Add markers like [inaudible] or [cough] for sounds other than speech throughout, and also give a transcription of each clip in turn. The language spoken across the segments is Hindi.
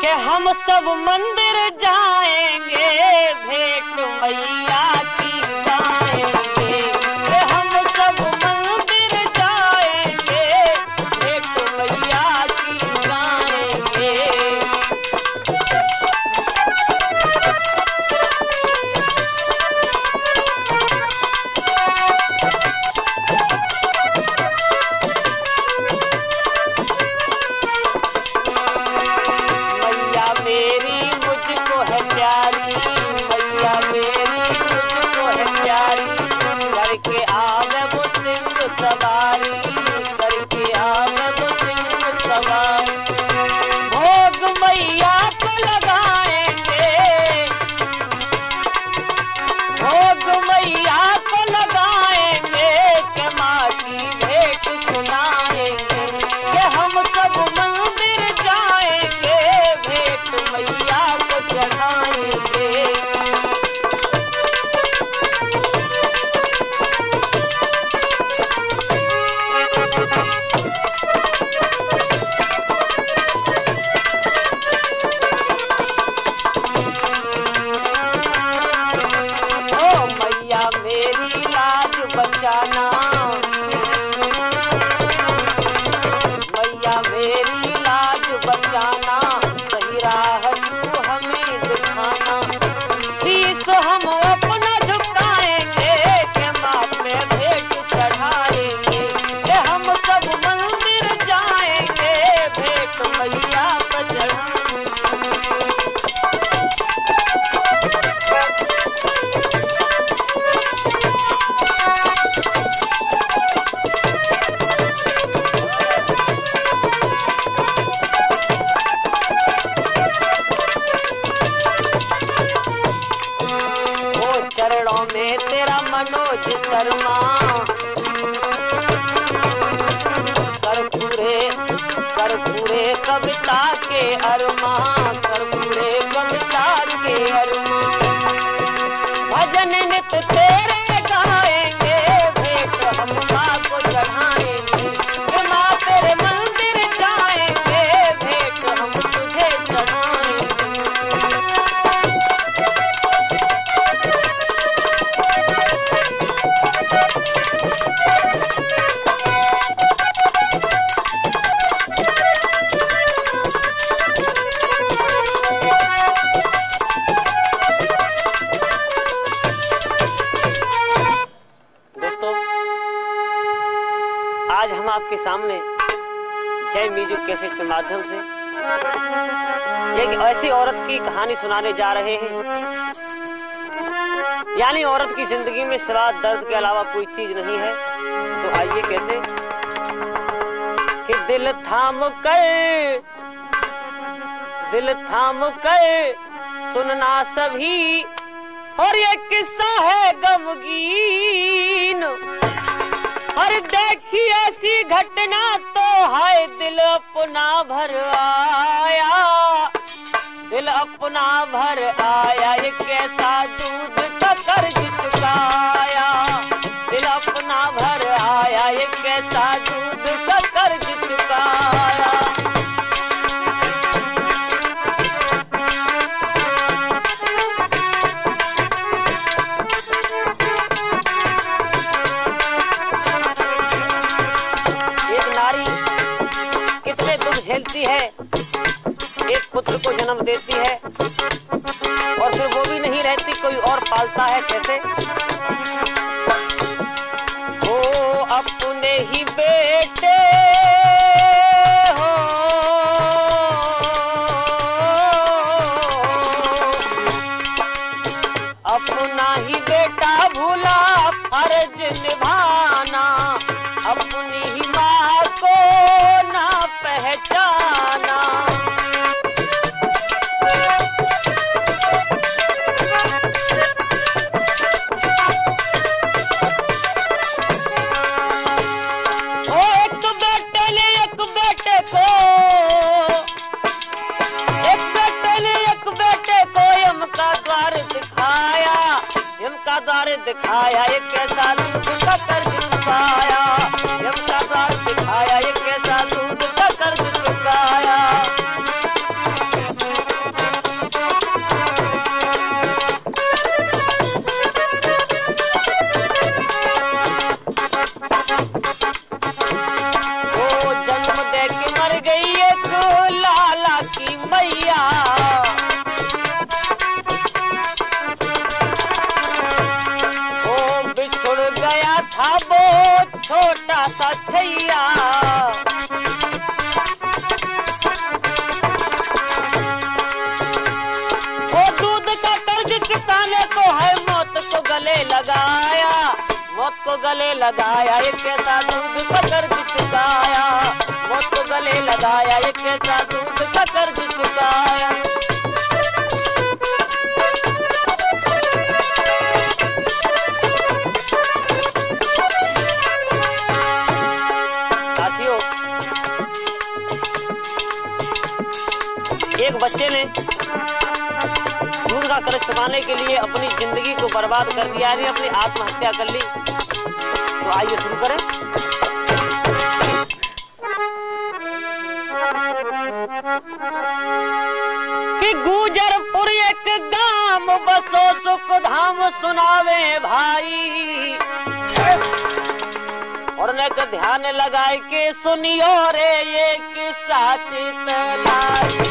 कि हम सब मंदिर जाएँगे भेंट मैया कहानी सुनाने जा रहे हैं। यानी औरत की ज़िंदगी में सिवा दर्द के अलावा कोई चीज़ नहीं है। तो आइए कैसे? कि दिल थाम कर, दिल थाम कर, सुनना सभी। और ये किस्सा है गमगीन। और देखी ऐसी घटना तो है दिल अपना भर अपना भर आया, ये कैसा दूध का कर्ज चुकाया। फिर अपना भर आया, ये कैसा दूध का कर्ज चुकाया। देती है। कैसे वो छोटा सा छैया। वो दूध का कर्ज चुकाने को है, मौत को गले लगाया। मौत को गले लगाया एक कैसा दूध का कर्ज चुकाया मौत को गले लगाया एक कैसा दूध का कर्ज चुकाया बच्चे ने दूध का कर्ज चुकाने के लिए अपनी ज़िंदगी को बर्बाद कर दिया यानी अपनी आत्महत्या कर ली। तो आइए शुरू करें। कि गुजरपुर एक गाँव, बसो सुख धाम सुनावे भाई। और ने ध्यान लगाए के सुनियो रे ये किस्सा चितलाई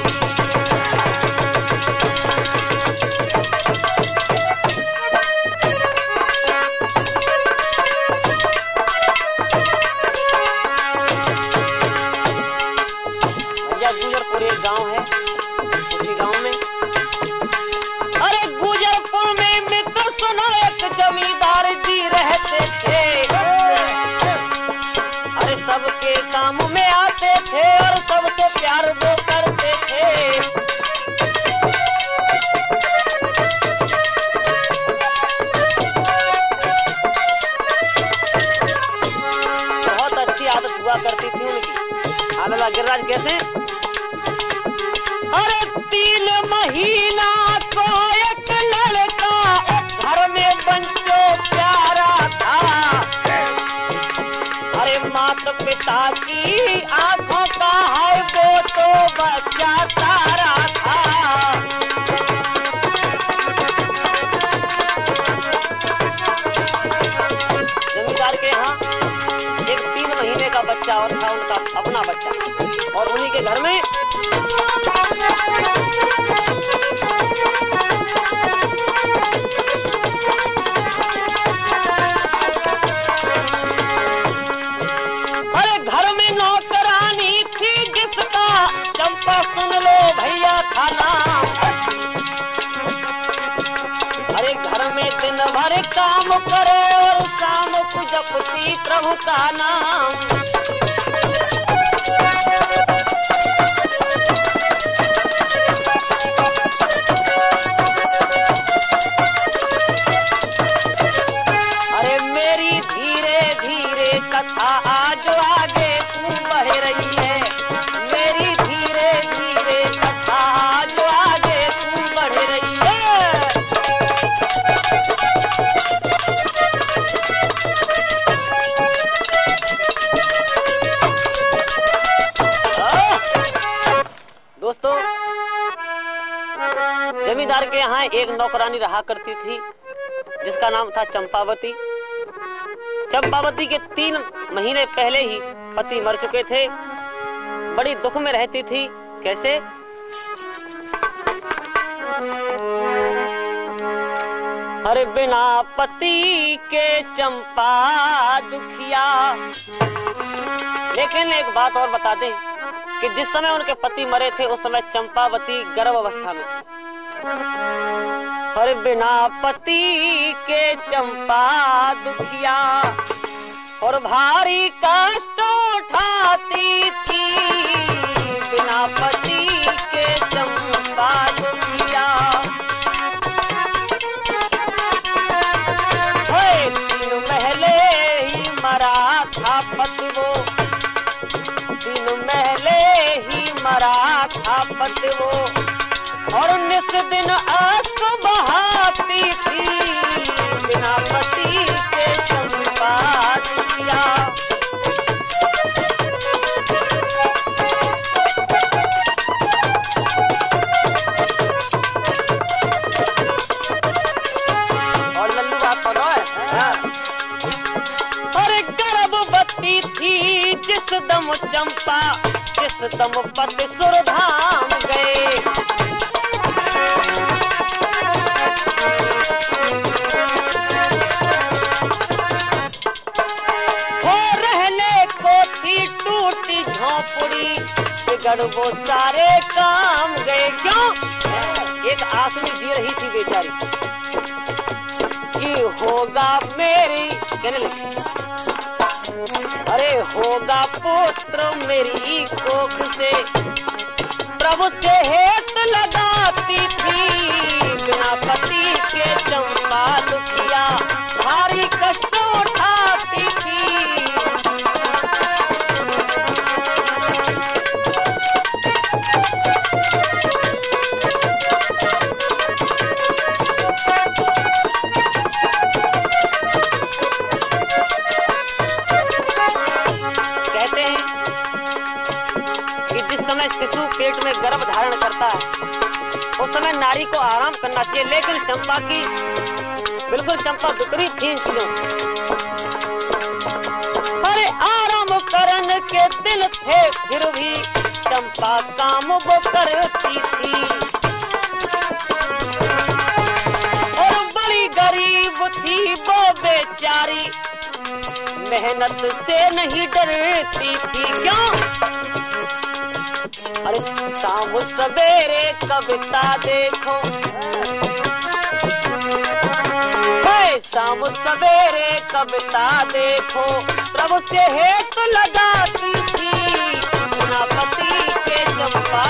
हुआ करती थी उनकी। आलला गिरिराज कैसे अरे तीन महीना को एक लड़का घर में बंचो प्यारा था। अरे मात पिता की आँखों का थी जिसका नाम था चंपावती। चंपावती के तीन महीने पहले ही पति मर चुके थे। बड़ी दुख में रहती थी। कैसे? अरे बिना पति के चंपा दुखिया। लेकिन एक बात और बता दें कि जिस समय उनके पति मरे थे, उस समय चंपावती गर्भ अवस्था में थी। हर बिना पति के चंपा दुखिया। और भारी कष्ट उठाती थी, बिना पति के चंपा दुखिया। महले ही मरा था पति वो तीन महले ही मरा था पति और निस दिन तम पति सुरधाम गए। झोंपड़ी, बिगड़ वो सारे काम गए। क्यों? एक आसनी जी रही थी बेचारी। कि होगा मेरी कहने लगी होगा पुत्र मेरी कोख से। प्रभु से हेत लगाती करना चाहिए, लेकिन चंपा की बिल्कुल चंपा विपरीत थी चीज़ों अरे आराम करन के दिल थे, फिर भी चंपा काम वो करती थी। और बड़ी गरीब थी वो बेचारी, मेहनत से नहीं डरती थी। क्यों? अरे शाम सवेरे कविता देखो। शाम सवेरे कविता देखो। प्रभु से हेतु लगाती थी। अपना पति के चंपा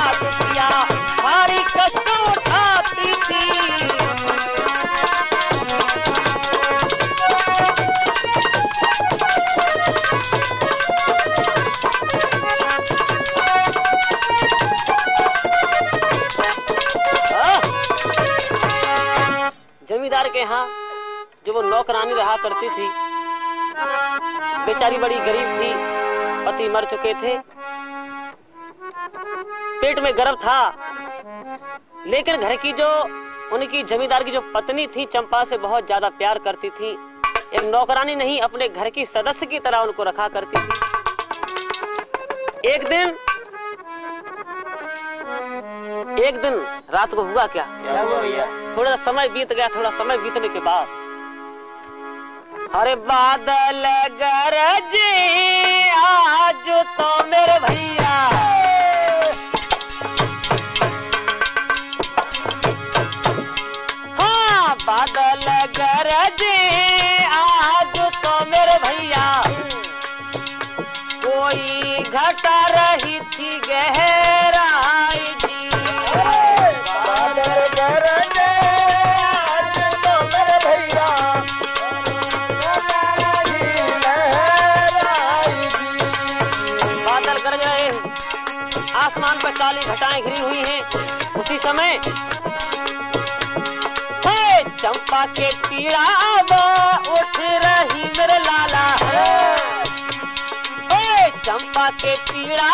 करती थी। बेचारी बड़ी गरीब थी पति मर चुके थे। पेट में गर्भ था। लेकिन घर की जो उनकी जमींदार की जो पत्नी थी चंपा से बहुत ज़्यादा प्यार करती थी। एक नौकरानी नहीं अपने घर की सदस्य की तरह उनको रखा करती थी। एक दिन एक दिन रात को हुआ क्या? क्या हुआ भैया? थोड़ा समय बीत गया थोड़ा समय बीतने के बाद। अरे बादल गरजे, आज तो मेरे भैया। हाँ बादल गरजे, आज तो मेरे भैया। कोई घटा रही थी गहराई उसी समय चंपा के पीड़ा उठ रही मेरे लाला। चंपा के पीड़ा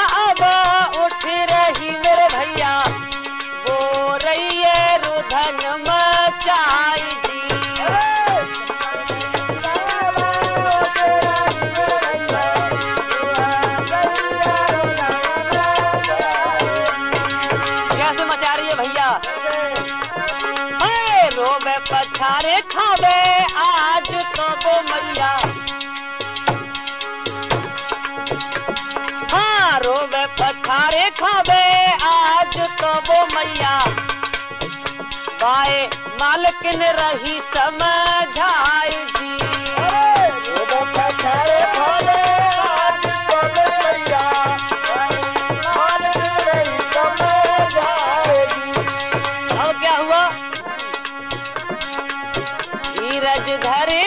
मालकिन रही समझाई जी।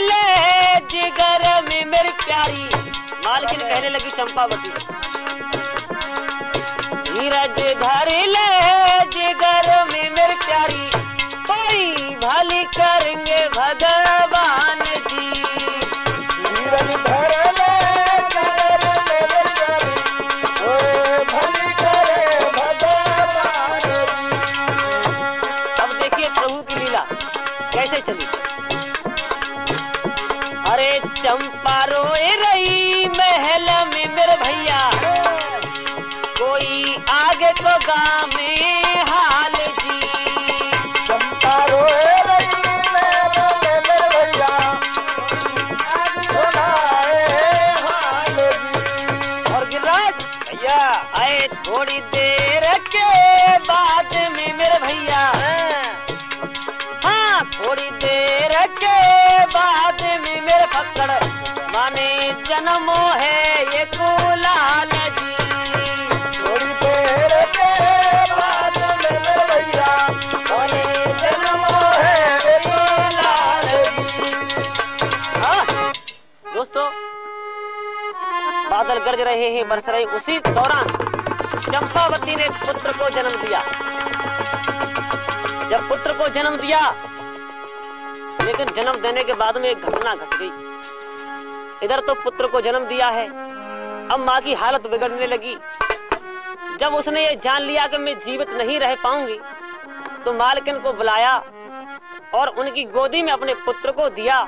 ले में मेरी प्यारी। मालकिन कहने लगी चंपावती। आगे तो गाँव गरज रहे हैं बरस रहे उसी दौरान चंपावती ने पुत्र को जन्म दिया। जब पुत्र को जन्म दिया, लेकिन जन्म देने के बाद में एक घटना घट गई। इधर तो पुत्र को जन्म दिया है। अब माँ की हालत बिगड़ने लगी। जब उसने ये जान लिया कि मैं जीवित नहीं रह पाऊँगी तो मालकिन को बुलाया और उनकी गोदी में अपने पुत्र को दिया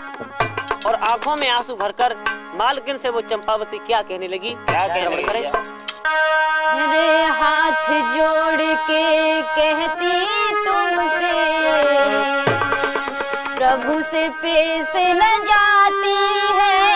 और आँखों में आँसू भरकर मालकिन से वो चंपावती क्या कहने लगी? क्या कहने लगी? अरे हाथ जोड़ के कहती तुमसे प्रभु से पेश न जाती है।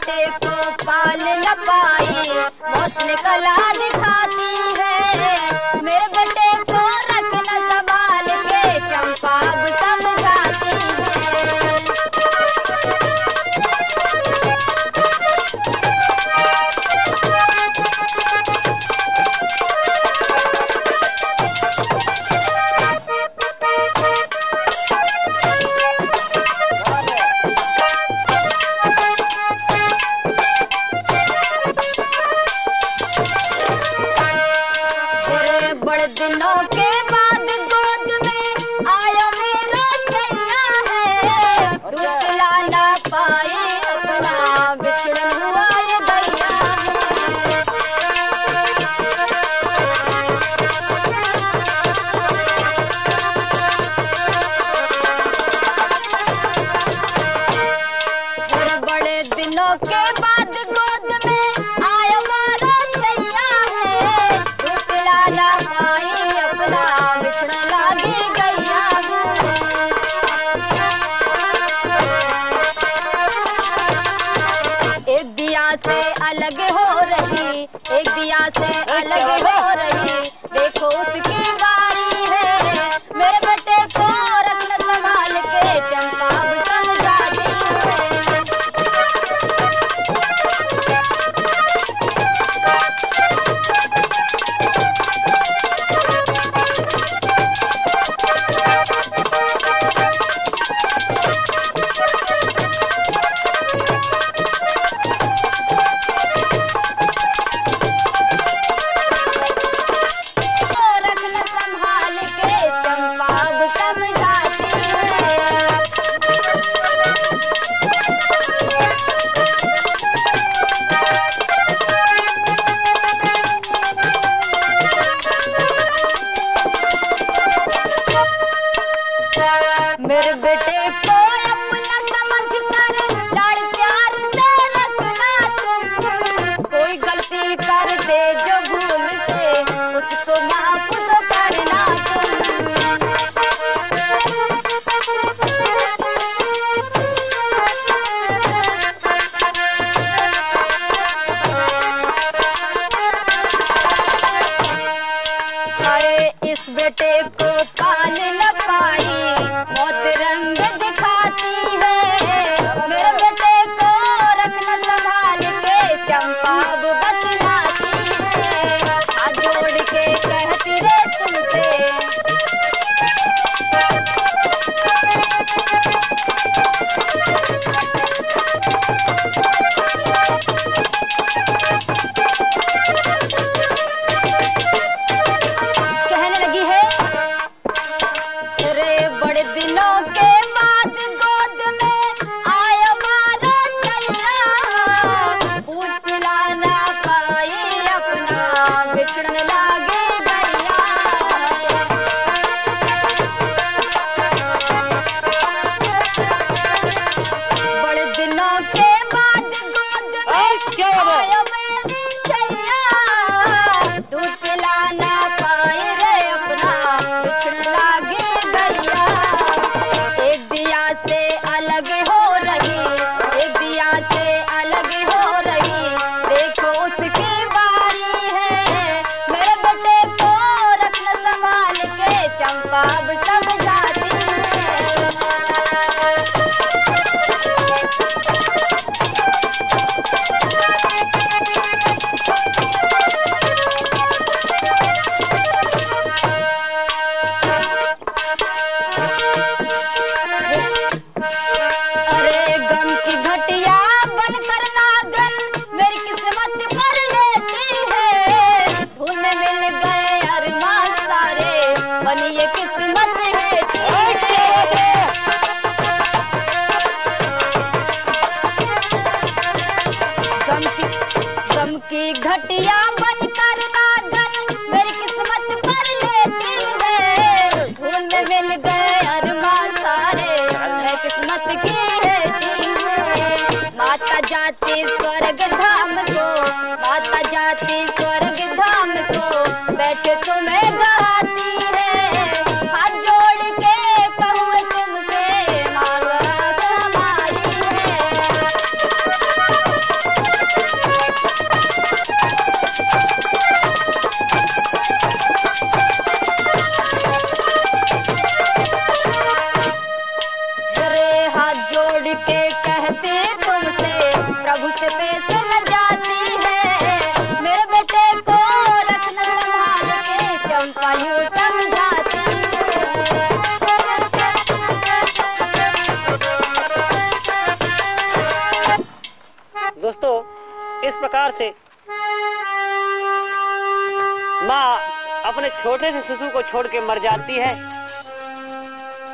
बेटे को पाल न पाई ने कला दिखाती है। मेरे बेटे में क्या दोस्तों, इस प्रकार से माँ अपने छोटे से शिशु को छोड़ के मर जाती है।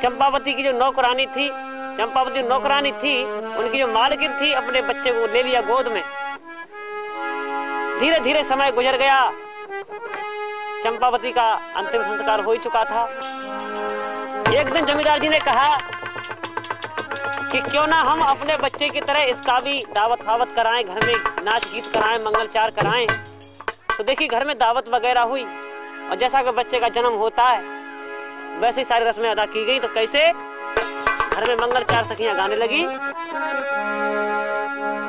चंपावती की जो नौकरानी थी, चंपावती नौकरानी थी, उनकी जो मालकिन थी, अपने बच्चे को ले लिया गोद में। धीरे धीरे समय गुजर गया। चंपावती का अंतिम संस्कार हो ही चुका था। एक दिन जमींदार जी ने कहा कि क्यों ना हम अपने बच्चे की तरह इसका भी दावत वावत कराएँ, घर में नाच गीत कराएँ, मंगलचार कराएँ। तो देखिए, घर में दावत वगैरह हुई और जैसा कि बच्चे का जन्म होता है, वैसे ही सारी रस्में अदा की गई। तो कैसे? घर में मंगलचार सखियाँ गाने लगी।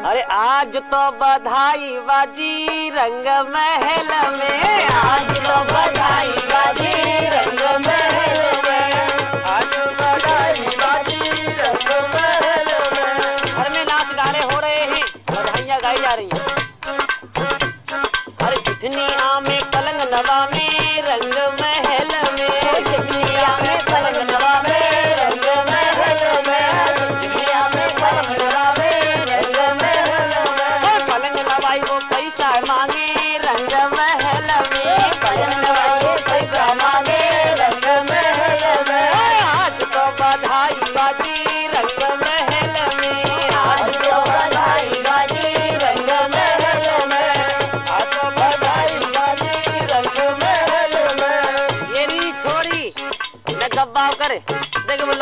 अरे आज तो बधाई बाजी रंग महल में। आज तो बधाई बाजी रंग महल आज बधाई बाजी रंग नाच गाने हो रहे हैं, बधाइयाँ गाई जा रही हैं। अरे चिठनी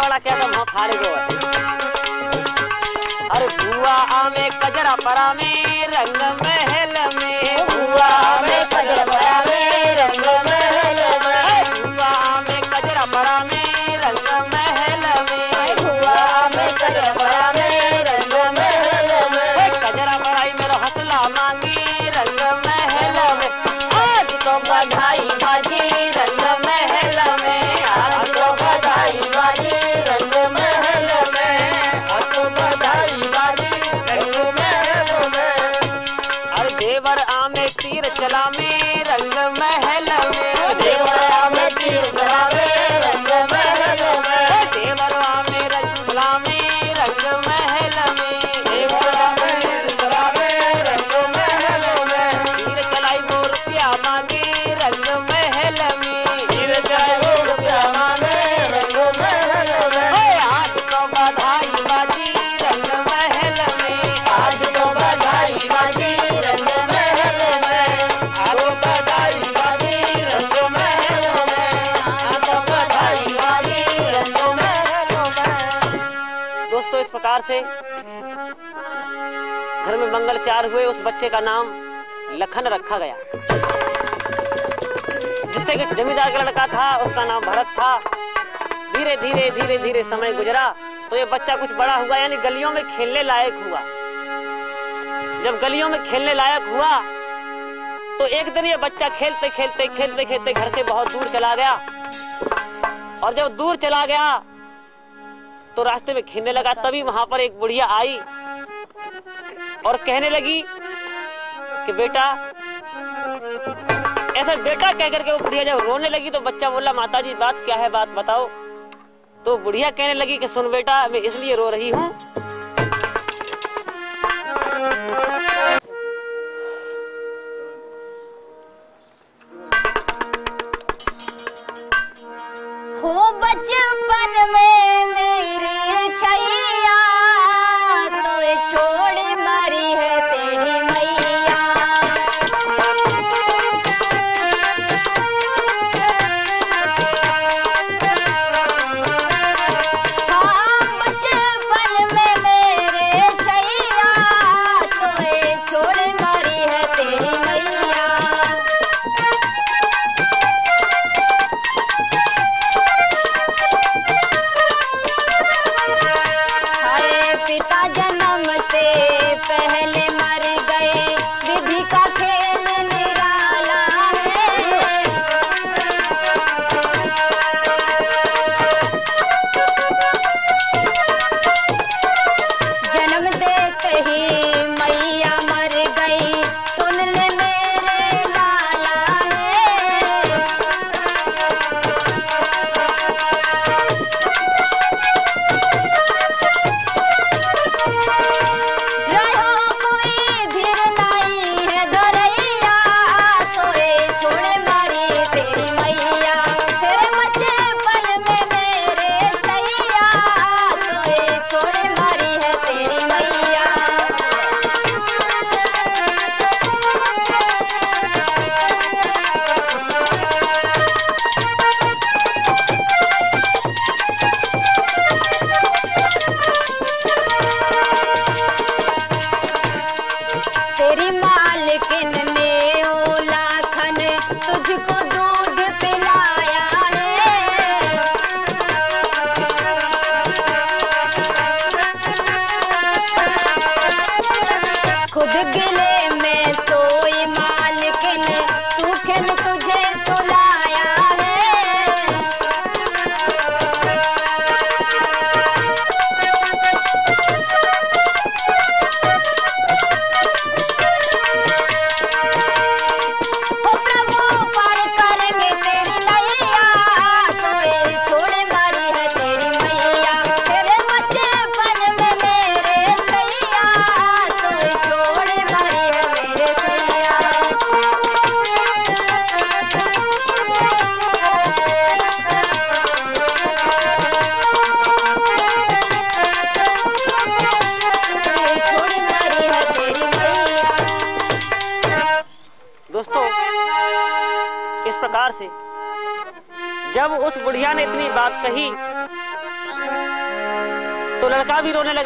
लौड़ा क्या तो फाड़े गो अरे बुआ आमे कजरा परा में रंग महल मंगलचार हुए, उस बच्चे का नाम लखन रखा गया। जिससे कि जमींदार का लड़का था, उसका नाम भरत था। धीरे धीरे धीरे धीरे समय गुजरा तो ये बच्चा कुछ बड़ा हुआ, यानी गलियों में खेलने लायक हुआ। जब गलियों में खेलने लायक हुआ तो एक दिन ये बच्चा खेलते खेलते खेलते खेलते घर से बहुत दूर चला गया। और जब दूर चला गया तो रास्ते में खेलने लगा, तभी वहाँ पर एक बुढ़िया आई। और कहने लगी कि बेटा, ऐसा बेटा कह करके वो बुढ़िया जब रोने लगी तो बच्चा बोला माता जी बात क्या है, बात बताओ। तो बुढ़िया कहने लगी कि, सुन बेटा, मैं इसलिए रो रही हूँ हो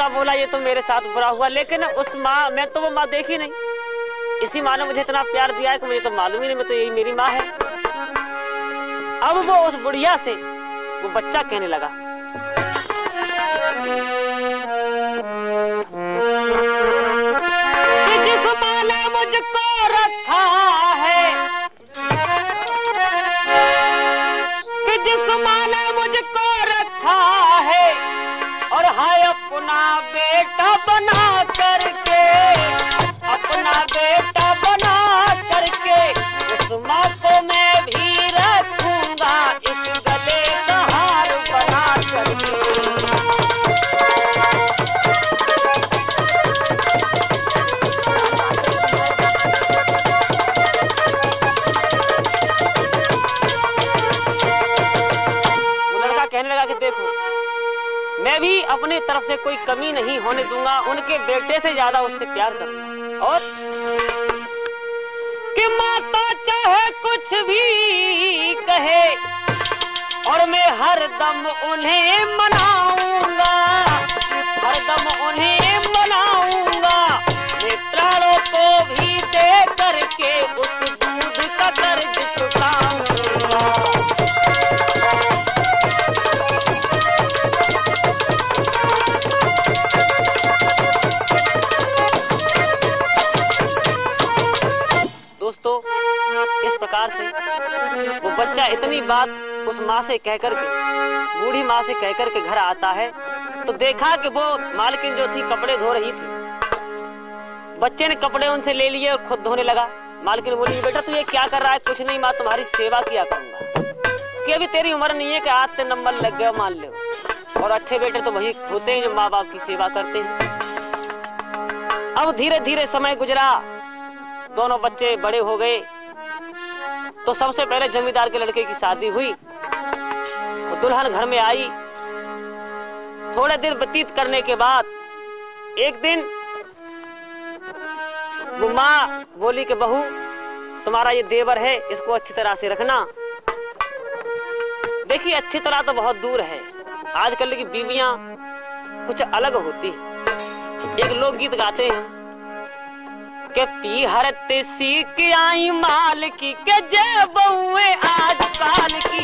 लगा बोला, ये तो मेरे साथ बुरा हुआ, लेकिन उस माँ, मैं तो वो माँ देखी नहीं। इसी माँ ने मुझे इतना प्यार दिया है कि मुझे तो मालूम ही नहीं, मैं तो यही मेरी माँ है। अब वो उस बुढ़िया से, वो बच्चा कहने लगा। मुझको रखा है जिस मुझको रखा है, और हाय अपना बेटा बना करके अपना बेटा तरफ़ से कोई कमी नहीं होने दूँगा। उनके बेटे से ज़्यादा उससे प्यार करूँगा और कि माता चाहे कुछ भी कहे, और मैं हर दम उन्हें मनाऊँगा। हर दम उन्हें बच्चा इतनी बात उस माँ से कह करके बूढ़ी माँ से कह करके घर आता है? तो देखा कि वो मालकिन जो थी, कपड़े धो रही थी। बच्चे ने कपड़े उनसे ले लिए और खुद धोने लगा। मालकिन बोली, बेटा, तू ये क्या कर रहा है? कुछ नहीं, माँ, तुम्हारी सेवा किया करूँगा। कि अभी तेरी उम्र नहीं है कि आज ते नंबर लग गया मान लो और अच्छे बेटे तो वही होते हैं जो माँ बाप की सेवा करते हैं। अब धीरे धीरे समय गुजरा, दोनों बच्चे बड़े हो गए। तो सबसे पहले जमींदार के लड़के की शादी हुई। तो दुल्हन घर में आई। थोड़े दिन व्यतीत करने के बाद, एक दिन, वो माँ बोली के, बहू, तुम्हारा ये देवर है, इसको अच्छी तरह से रखना। देखिए, अच्छी तरह तो बहुत दूर है। आजकल की बीवियाँ कुछ अलग होती। एक लोकगीत गाते हैं। के पीहरत सीख आई माल की के जे बहुए आज साल की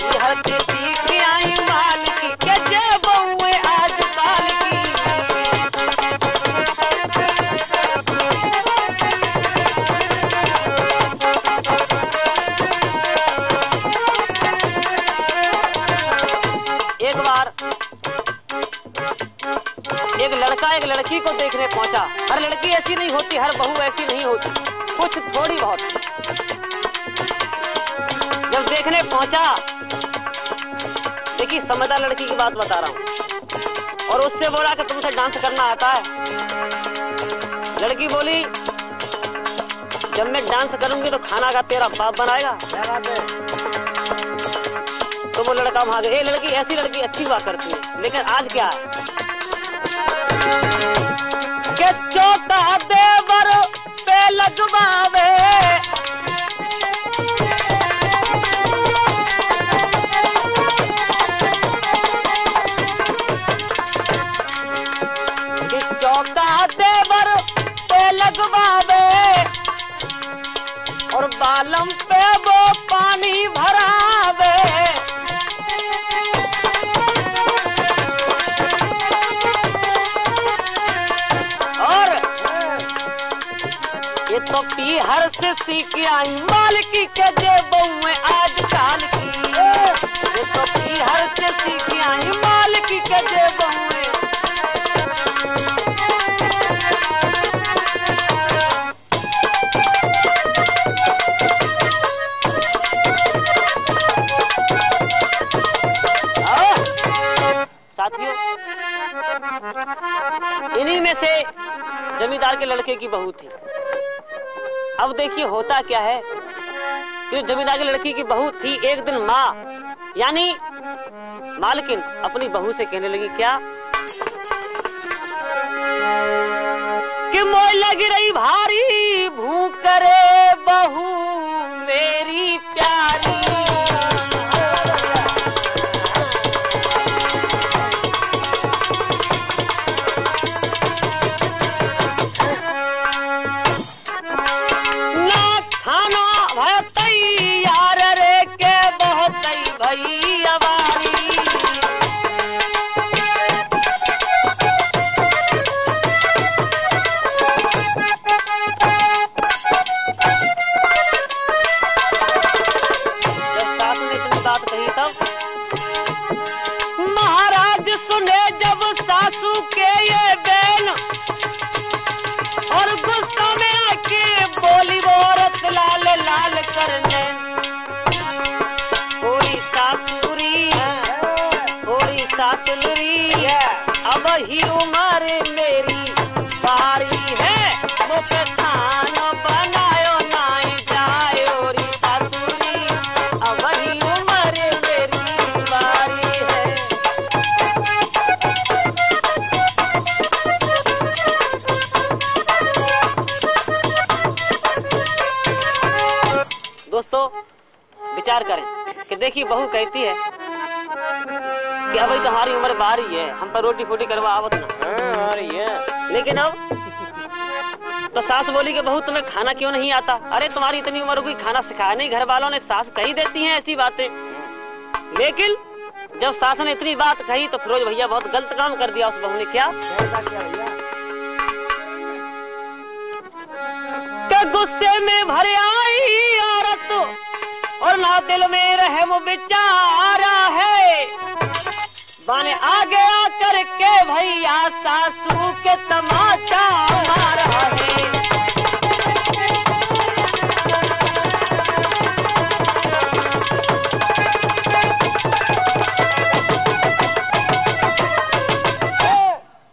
पीहरत सीख आई माल लड़का एक लड़की को देखने पहुँचा। हर लड़की ऐसी नहीं होती, हर बहू ऐसी नहीं होती। कुछ थोड़ी बहुत। जब देखने पहुँचा, देखिए समझदार लड़की की बात बता रहा हूँ। और उससे बोला कि तुमसे डांस करना आता है। लड़की बोली, जब मैं डांस करूँगी तो खाना का तेरा बाप बनाएगा। तो वो लड़का वहाँ गया। लड़की, ऐसी लड़की अच्छी बात करती है। लेकिन आज क्या? है के चौथा देवर पे लगवावे ये तो पीहर से सीख आई। मालकी के जे बहुए आज काल की। ये तो पीहर से सीख आई। मालकी के जे बहुए आओ। साथियों, इन्हीं में से जमींदार के लड़के की बहू थी। अब देखिए होता क्या है कि जमींदार की लड़की की बहू थी एक दिन माँ, यानी मालकिन अपनी बहू से कहने लगी, क्या? कि मोय लग रही भारी, भूख करे बहू। सुनरी है। अब ही उम्र मेरी भारी है। बनायो, नाई जायो री अब ही उम्र मेरी भारी है। दोस्तों, विचार करें कि देखिए, बहू कहती है कि अभी तो हमारी उम्र बाहर ही है हम पर रोटी फोटी करवा आवत ना हाँ, ये लेकिन अब? [laughs] तो सास बोली कि बहू तुम्हें खाना क्यों नहीं आता? अरे तुम्हारी इतनी उम्र हुई खाना सिखाया नहीं घर वालों ने सास कही देती हैं ऐसी बातें। लेकिन जब सास ने इतनी बात कही तो फिरोज भैया बहुत गलत काम कर दिया उस बहू ने। क्या? किया गुस्से में भर आई औरत और ना दिल में रहम बेचारा है। बाने आगे आकर के भैया सासू के तमाचा है।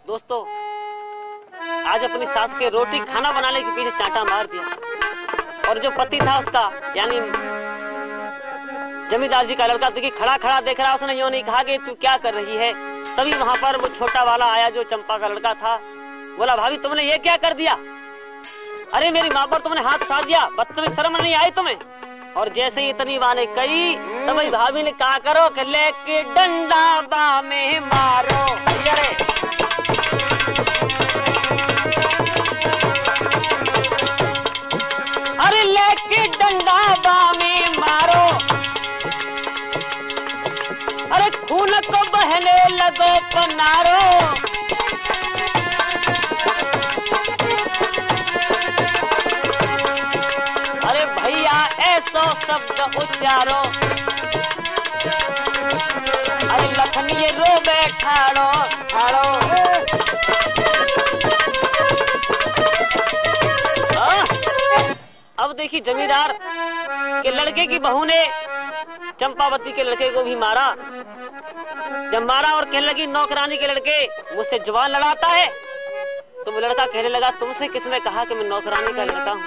दोस्तों, आज अपनी सास के रोटी खाना बनाने के पीछे चांटा मार दिया। और जो पति था उसका, यानी जमींदार जी का लड़का देखिए, खड़ा खड़ा देख रहा उसने यो नहीं कहा कि तू क्या कर रही है। तभी वहाँ पर वो छोटा वाला आया जो चंपा का लड़का था। बोला, भाभी, तुमने ये क्या कर दिया? अरे, मेरी माँ पर तुमने हाथ उठा दिया। बदतमीज शर्म नहीं आई तुम्हें? और जैसे ही इतनी बाने कही तभी भाभी ने कहा, करो कि लेके डंडा बा में मारो अरे, लेके डंडा बामे मारो। बहने लगो पनारो। अरे भैया, ऐसो शब्द उच्चारो। अरे लखनी रो बैठाड़ो ठाड़ो। हाँ? अब देखिए जमींदार के लड़के की बहू ने चंपावती के लड़के को भी मारा। जब मारा और कहने लगी, नौकरानी के लड़के मुझसे जवान लड़ाता है। तो वो लड़का कहने लगा, तुमसे किसने कहा कि मैं नौकरानी का लड़का हूँ?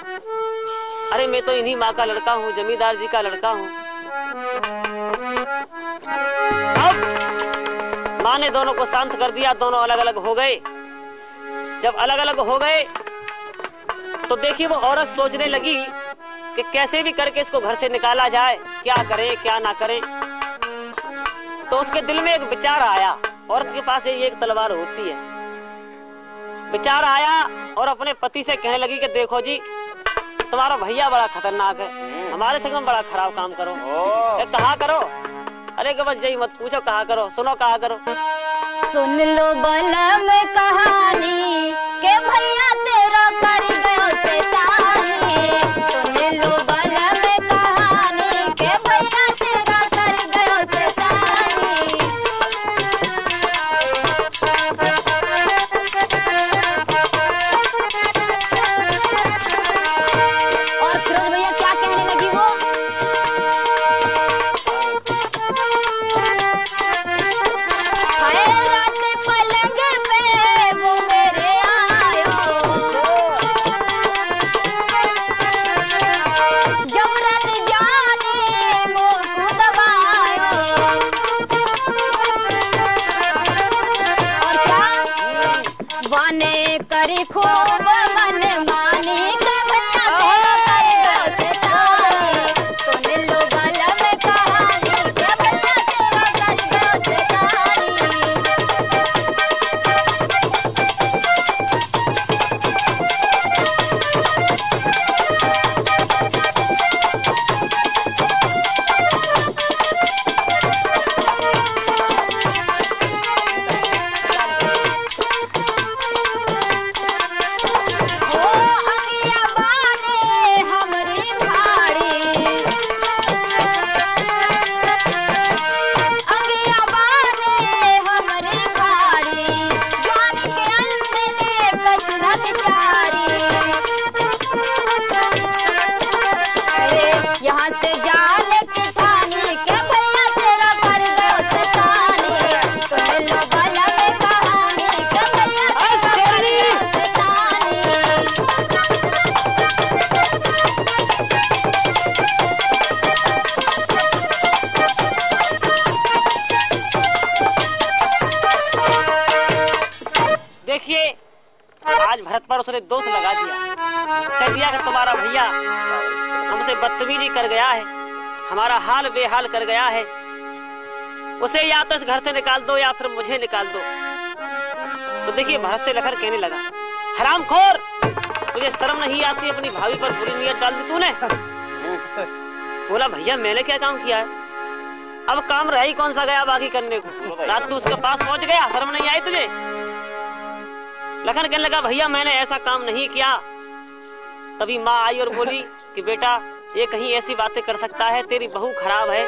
अरे, मैं तो इन्हीं माँ का लड़का हूँ, जमींदार जी का लड़का हूँ। अब माँ ने दोनों को शांत कर दिया, दोनों अलग अलग हो गए। जब अलग अलग हो गए तो देखिए वो औरत सोचने लगी कि कैसे भी करके इसको घर से निकाला जाए, क्या करे, क्या ना करे। तो उसके दिल में एक विचार आया। औरत के पास ये एक तलवार होती है। विचार आया और अपने पति से कहने लगी कि देखो जी तुम्हारा भैया बड़ा खतरनाक है। हमारे संग में बड़ा खराब काम करो। कहा करो। अरे के बस यही मत पूछो कहा करो? सुनो कहा करो। सुन लो बलम कहानी के भैया बेहाल कर गया है। उसे या तो इस घर से निकाल दो या फिर मुझे निकाल दो। तो देखिए भरत से लखन कहने लगा हराम खोर तुझे शर्म नहीं आती अपनी भाभी पर बुरी नियत डाल दी तूने? बोला भैया मैंने क्या काम किया है? अब काम रह ही कौन सा गया बाकी करने को? रात तू उसके पास पहुँच गया शर्म नहीं आई तुझे? लखन कहने लगा भैया मैंने ऐसा काम नहीं किया। तभी माँ आई और बोली कि बेटा ये कहीं ऐसी बातें कर सकता है? तेरी बहू खराब है।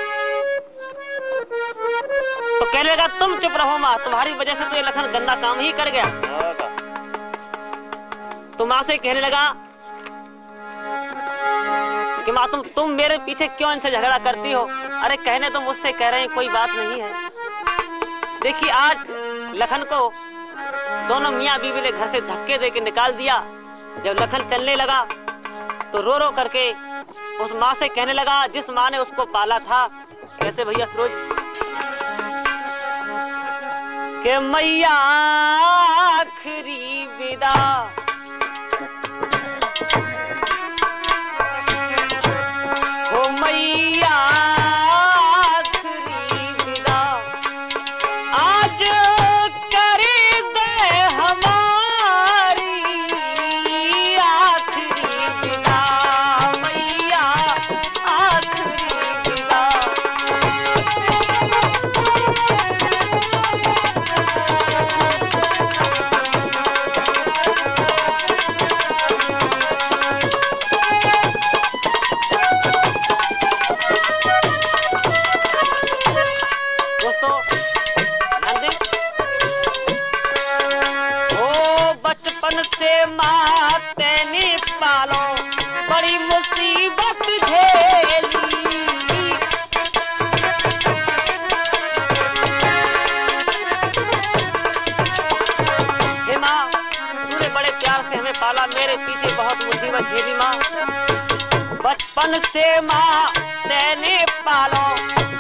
तो कहने लगा तुम चुप रहो माँ, तुम्हारी वजह से तो ये लखन गंदा काम ही कर गया। तो माँ से कहने लगा कि माँ, तुम तुम मेरे पीछे क्यों इनसे झगड़ा करती हो? अरे, कहने तो मुझसे कह रहे हैं, कोई बात नहीं है। देखिए, आज लखन को दोनों मियाँ बीवी ने घर से धक्के दे के निकाल दिया। जब लखन चलने लगा तो रो रो करके उस माँ से कहने लगा, जिस माँ ने उसको पाला था। कैसे भैया फिरोज के मैया आखिरी विदा। बचपन से माँ तेने पालो।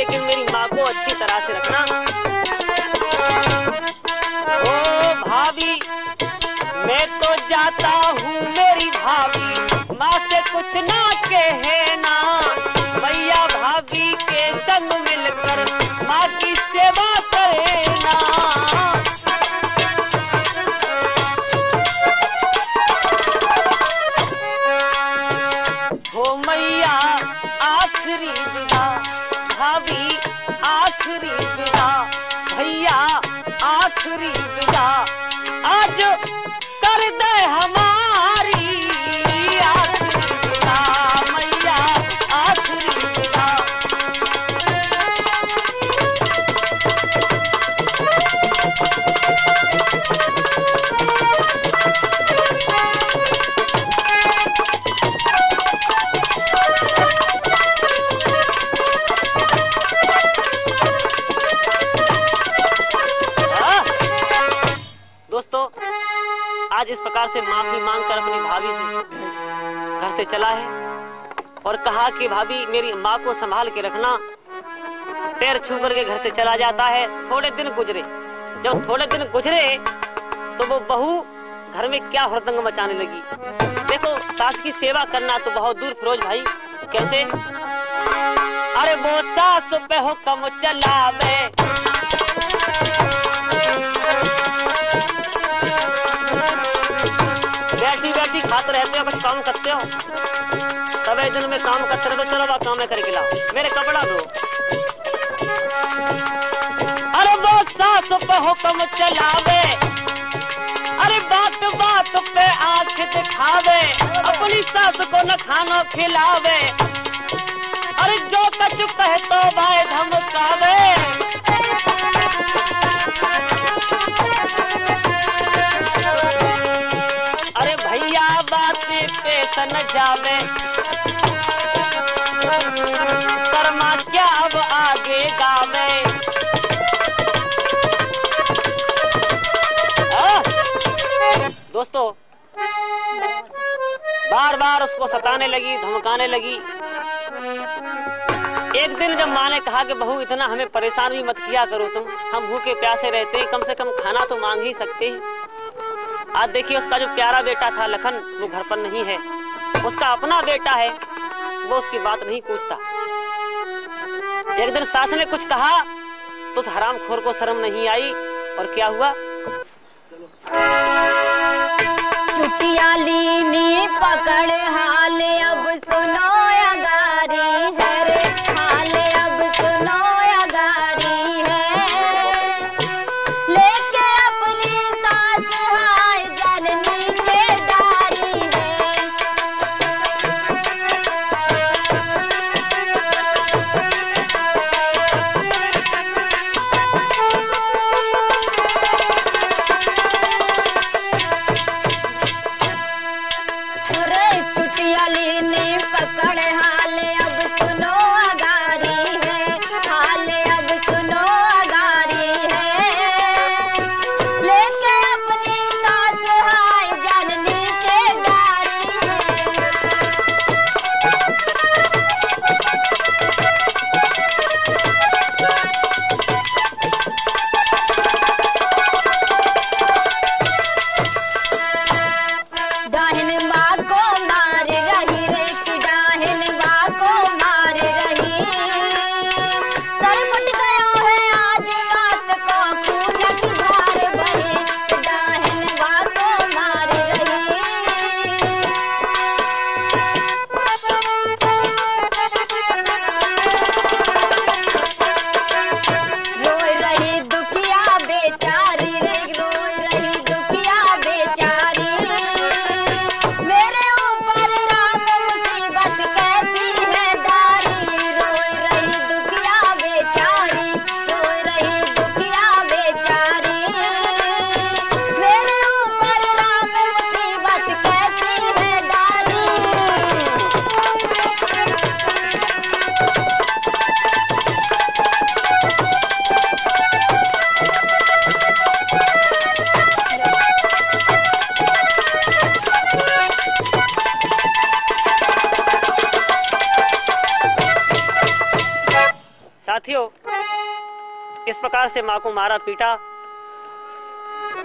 लेकिन मेरी माँ को अच्छी तरह से रखना। ओ भाभी, मैं तो जाता हूँ मेरी भाभी। माँ से कुछ ना कहना भैया भाभी के संग मिलकर माँ की सेवा करे करना आखिरी से चला है और कहा कि, भाभी, मेरी माँ को संभाल के रखना। पैर छू करके घर से चला जाता है। थोड़े दिन गुजरे। जब थोड़े दिन गुजरे तो वो बहू घर में क्या हृदंग मचाने लगी। देखो, सास की सेवा करना तो बहुत दूर फिरोज भाई। कैसे? अरे वो सास पे हुक्म चलावे। खाते रहते हो कुछ काम करते हो। सवे दिन में काम करते रहो तो चलो बात काम करके लाओ। मेरे कपड़ा दो। अरे वो सास पे हुक्म चलावे। अरे बात बात पे आँख दिखावे। अपनी सास को न खाना खिलावे। अरे जो कछ कहे तो भाई धमकावे। सन जावे। शर्मा क्या अब आगे गावे? दोस्तों बार बार उसको सताने लगी, धमकाने लगी। एक दिन जब माँ ने कहा कि, बहू, इतना हमें परेशान भी मत किया करो तुम। हम भूखे प्यासे रहते हैं, कम से कम खाना तो मांग ही सकते हैं। आज देखिए, उसका जो प्यारा बेटा था, लखन, वो घर पर नहीं है। उसका अपना बेटा है, वो उसकी बात नहीं पूछता। एक दिन सास ने कुछ कहा तो हराम खोर को शर्म नहीं आई, और क्या हुआ? चुटिया लीनी पकड़ हाल से माँ को मारा पीटा।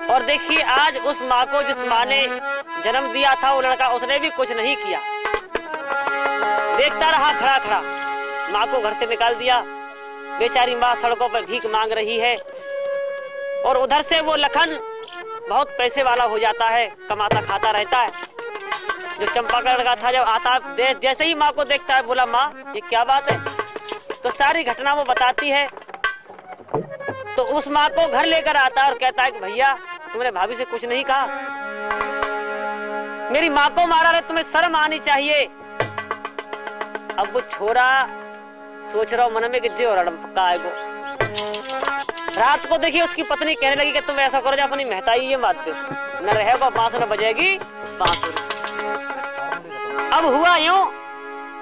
और देखिए, आज उस माँ को जिस माँ ने जन्म दिया था, वो लड़का उसने भी कुछ नहीं किया। देखता रहा, खड़ा खड़ा। माँ को घर से निकाल दिया। बेचारी माँ सड़कों पर भीख मांग रही है। और उधर से वो लखन बहुत पैसे वाला हो जाता है, कमाता खाता रहता है। जो चंपा का लड़का था, जब आता जैसे ही माँ को देखता है, बोला, माँ, ये क्या बात है? तो सारी घटना वो बताती है। तो उस माँ को घर लेकर आता है और कहता है कि भैया, तुमने भाभी से कुछ नहीं कहा। मेरी माँ को मारा रे तुम्हें शर्म आनी चाहिए। अब वो छोरा सोच रहा हूँ मन में कि जे और अड़म पक्का वो। रात को देखिए उसकी पत्नी कहने लगी कि तुम ऐसा करो जो अपनी मेहताई ये बात दो न रहेगा बाँस न बजेगी बांसुरी अब हुआ यूँ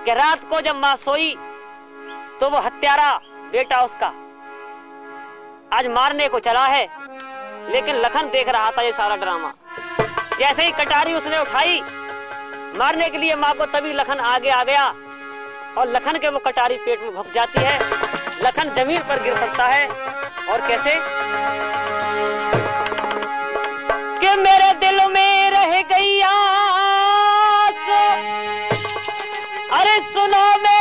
कि रात को जब माँ सोई तो वो हत्यारा बेटा उसका आज मारने को चला है। लेकिन लखन देख रहा था ये सारा ड्रामा। जैसे ही कटारी उसने उठाई, मारने के लिए माँ को तभी लखन आगे आ गया। और लखन के वो कटारी पेट में भुग जाती है। लखन ज़मीन पर गिर पड़ता है। और कैसे? कि मेरे दिल में रह गई आस। अरे सुनो मेरी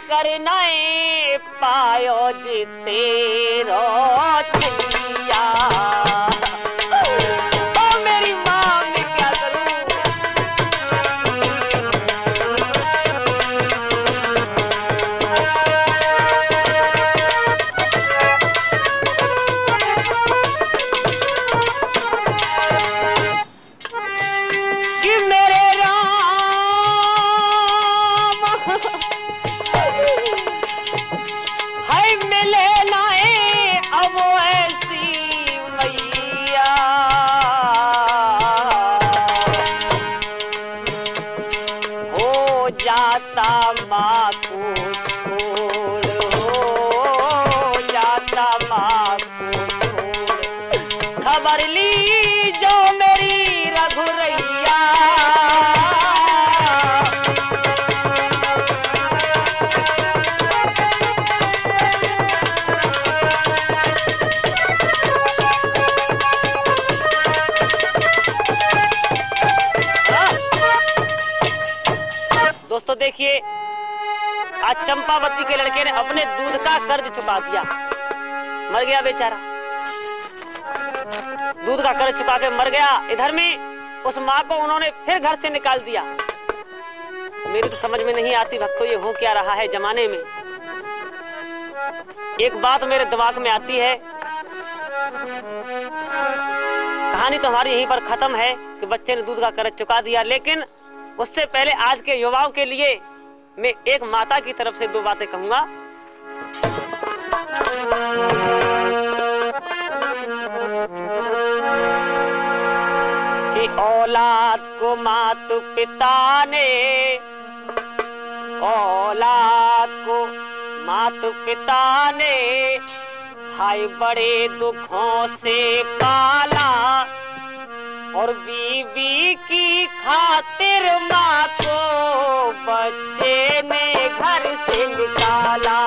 सेवा करना पायो जी तेरो चिड़िया चंपावती के लड़के ने अपने दूध का कर्ज चुका दिया। मर गया बेचारा। दूध का कर्ज चुका के मर गया। इधर में उस माँ को उन्होंने फिर घर से निकाल दिया। मेरी तो समझ में नहीं आती भक्तों, ये हो क्या रहा है जमाने में? एक बात मेरे दिमाग में आती है। कहानी तो हमारी यहीं पर खत्म है कि बच्चे ने दूध का कर्ज चुका दिया, लेकिन उससे पहले आज के युवाओं के लिए मैं एक माता की तरफ़ से दो बातें कहूँगा। कि औलाद को मातु पिता ने, औलाद को मातु पिता ने, हाय बड़े दुखों से पाला। और बीबी की खातिर माँ को बच्चे ने घर से निकाला।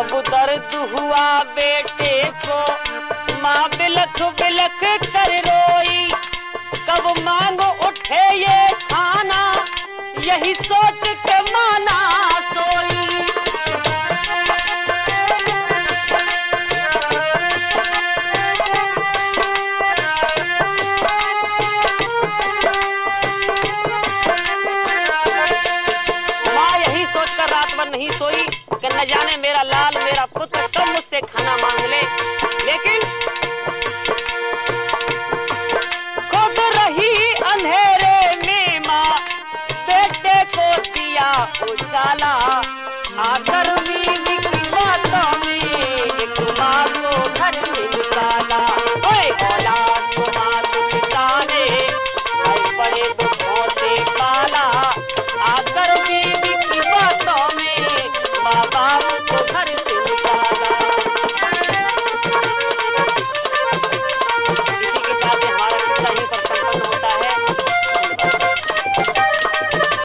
जब दर्द हुआ बेटे को। माँ बिलख बिलख कर रोई। कब मांग उठे ये खाना, यही सोच प्याला आकर में